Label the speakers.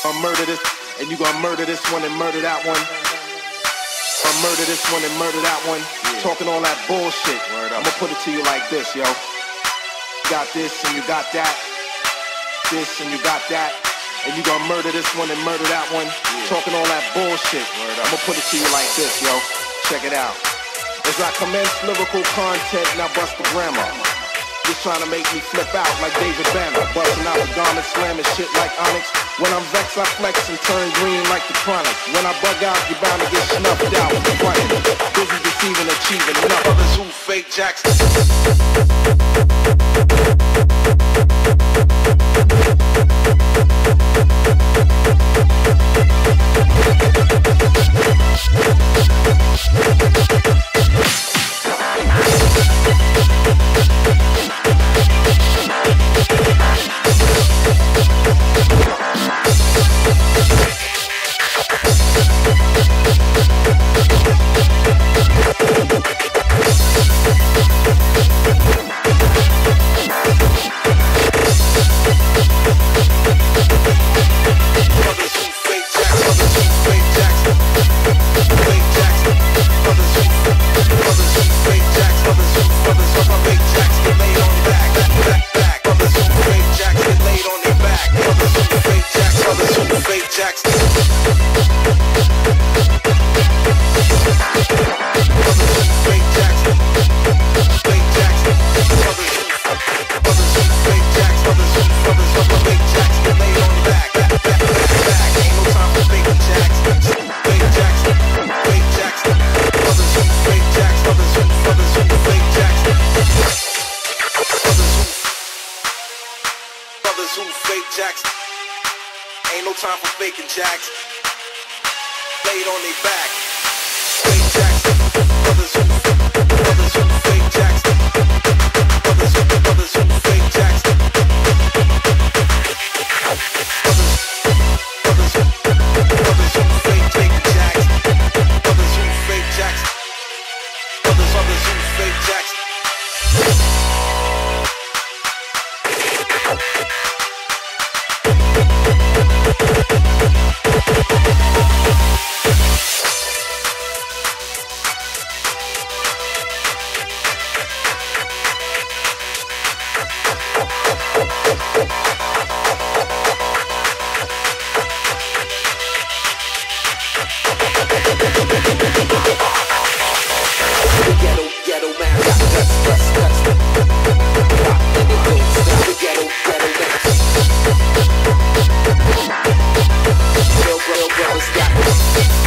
Speaker 1: I'll murder this, and you gonna murder this one and murder that one. I'll murder this one and murder that one.
Speaker 2: Yeah.
Speaker 1: Talking all that bullshit.
Speaker 2: Word.
Speaker 1: I'ma put it to you like this, yo. You got this and you got that. This and you got that. And you gonna murder this one and murder that one. Talking all that bullshit.
Speaker 2: Word.
Speaker 1: I'ma put it to you like this, yo. Check it out. As I commence lyrical content, now bust the grammar. Just trying to make me flip out like David Banner. Busting out the garment, slamming shit like Onyx. When I'm vexed, I flex and turn green like the chronic. When I bug out, you're bound to get snuffed out. Frontin'. Busy deceiving, achieving enough. Others who fake jacks. Others who fake jacks. Ain't no time for faking jacks. Laid on their back.
Speaker 3: Ghetto, ghetto man, got guts, guts, guts. Rock and it don't Real, real brothers got The